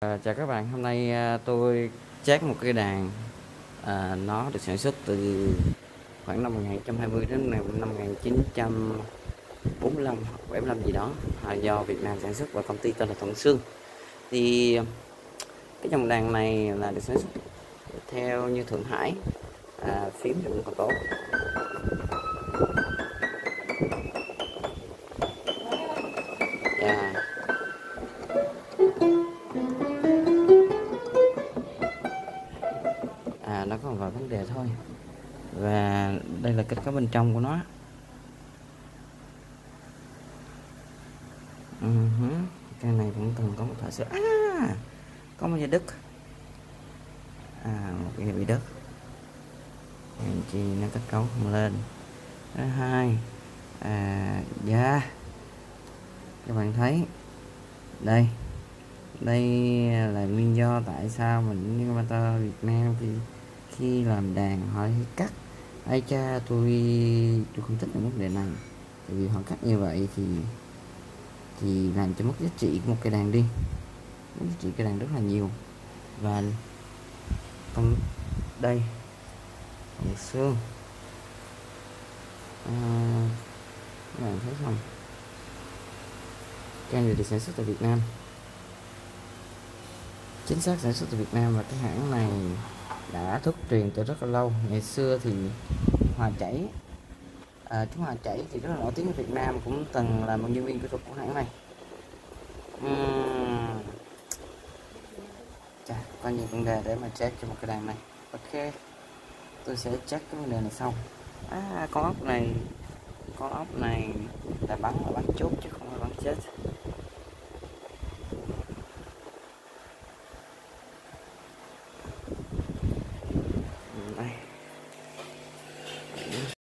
À, chào các bạn, hôm nay à, tôi chát một cây đàn à, nó được sản xuất từ khoảng năm 1920 đến năm 1945 hoặc 75 gì đó à, do Việt Nam sản xuất và công ty tên là Thuận Sương. Thì cái dòng đàn này là được sản xuất theo như Thượng Hải à, phím dụng cũng còn tốt nó có vài vấn đề thôi. Và đây là kết cấu bên trong của nó. Ừ uh -huh. cái này cũng từng có một thời sửa à có một dây đất à một cái bị đất hèn chi nó kết cấu không lên. Thứ hai à da. Các bạn thấy, đây. Đây là nguyên do tại sao mình như motor Việt Nam thì khi làm đàn họ cắt. Ai cha tôi tôi không thích cái vấn đề này. Tại vì họ cắt như vậy thì thì làm cho mất giá trị của một cây đàn đi. Mất giá trị cây đàn rất là nhiều. Và còn đây phần xương à, các bạn thấy không? Cây này được sản xuất tại Việt Nam. Chính xác sản xuất tại Việt Nam và cái hãng này đã thúc truyền từ rất là lâu. Ngày xưa thì Hòa Chảy à, chúng Hòa Chảy thì rất là nổi tiếng ở Việt Nam cũng từng là một nhân viên kỹ thuật của hãng này. Uhm. Chà, có nhiều vấn đề để mà check cho một cái đàn này. Ok tôi sẽ check cái vấn đề này sau. À con ốc này con ốc này là bắn là bắn chốt chứ không phải bắn chết.